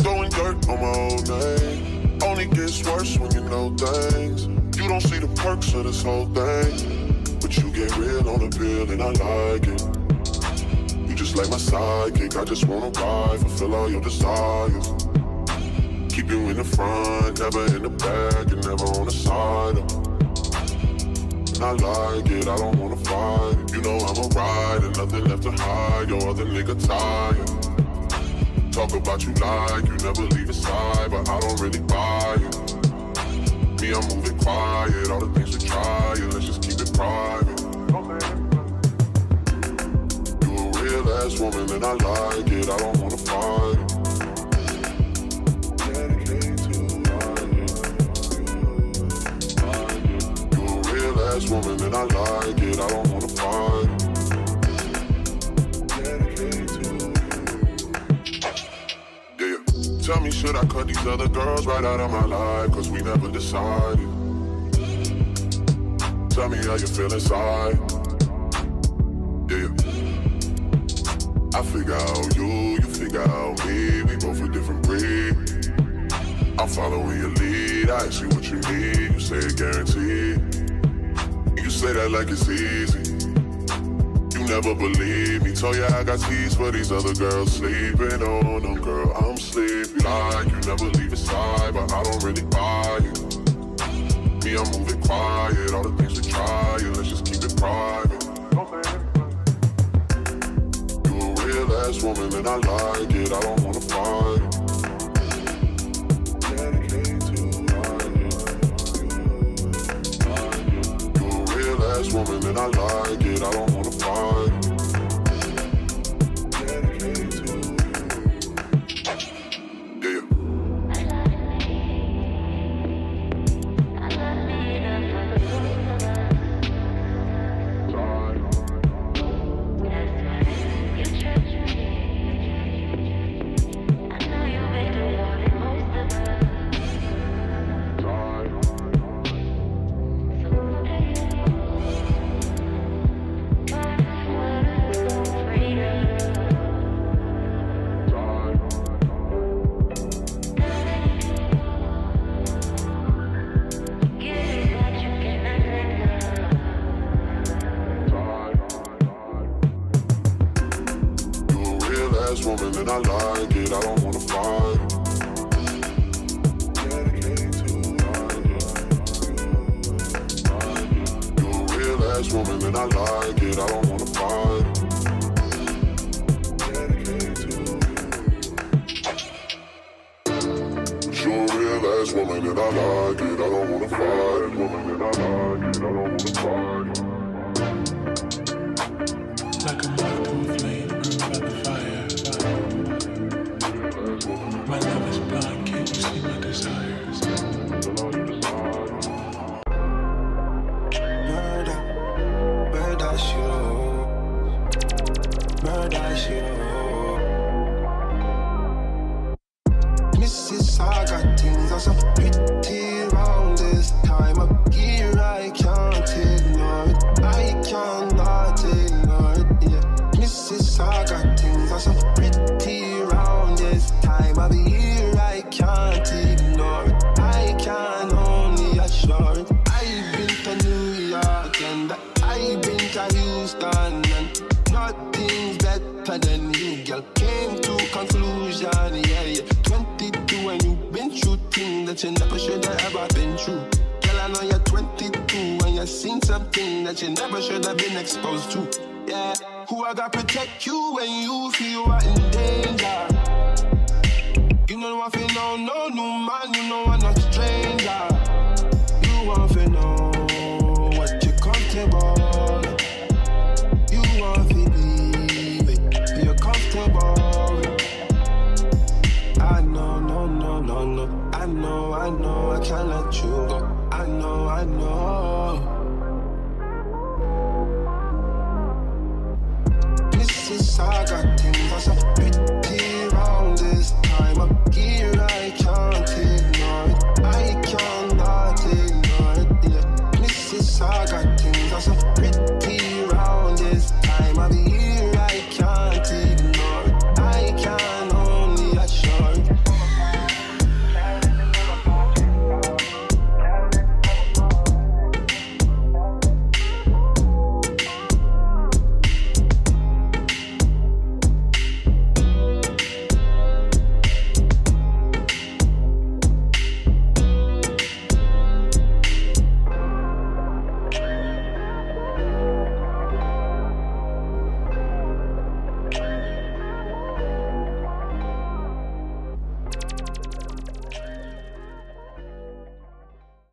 Throwing dirt on my old name. Only gets worse when you know things. You don't see the perks of this whole thing. But you get rid on the pill and I like it. You just like my sidekick. I just wanna ride, fulfill all your desires. Keep you in the front, never in the back, and never on the side. I like it, I don't wanna fight. You know I'm a ride and nothing left to hide. Your other nigga tired. Talk about you like you never leave his side, but I don't really buy it. Me, I'm moving quiet. All the things we try, yeah, let's just keep it private. You a real ass woman and I like it. I don't wanna fight Tell me, should I cut these other girls right out of my life? Cause we never decided. Tell me how you feel inside. Yeah. I figure out you, you figure out me. We both a different breed. I'm following your lead. I ask you what you need. You say it guaranteed. You say that like it's easy. You never believe me. Told ya I got teas for these other girls sleeping on them, girl. Never leave his side, but I don't really buy it. Me, I'm moving quiet. All the things we try, yeah, let's just keep it private. You a real ass woman and I like it. I don't wanna fight. You a real ass woman and I like it. I don't ass woman and I like it. I don't wanna fight it. You a real ass woman and I like it. I don't wanna fight it. You a real ass woman and I like it. I don't wanna fight. Woman and I like it. I don't wanna fight murder I got things are so pretty round this time of year. I can't ignore it. I cannot ignore it. Yeah, Mississauga things are so pretty round this time of year. I can't ignore it. I can only assure it. I've been to New York and I've been to Houston and better than you, girl. Came to conclusion, yeah, yeah. 22 and you've been through things that you never should have ever been through. Girl, I know you're 22 and you've seen something that you never should have been exposed to. Yeah, who I got protect you when you feel you are in danger. You know I know, no no new man, you know I'm not Mississauga